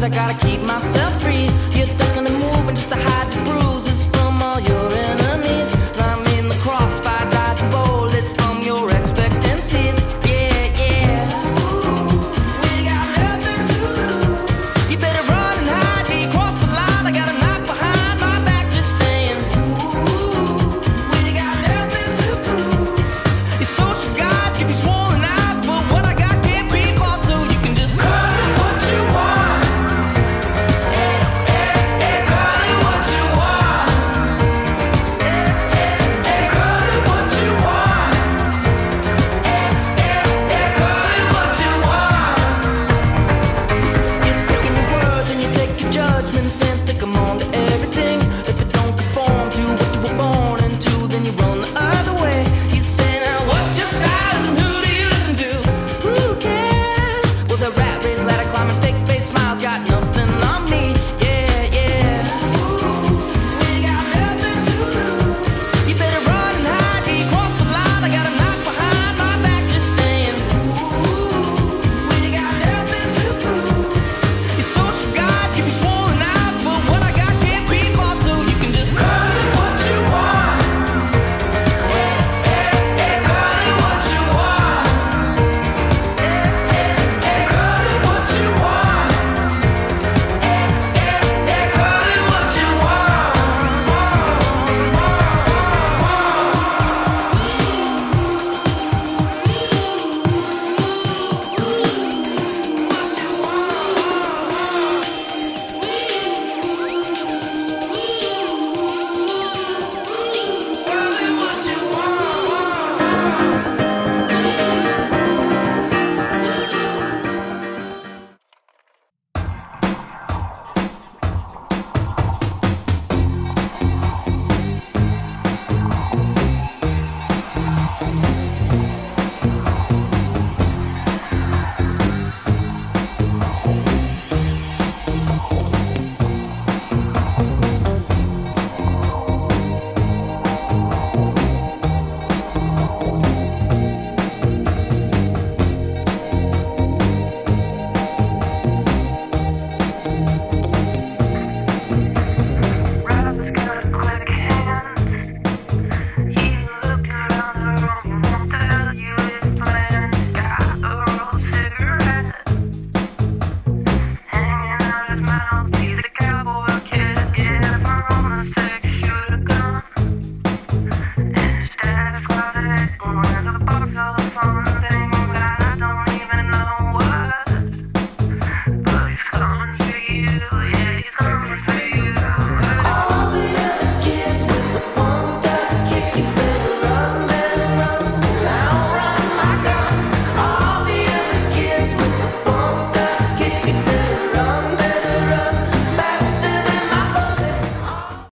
I gotta keep myself.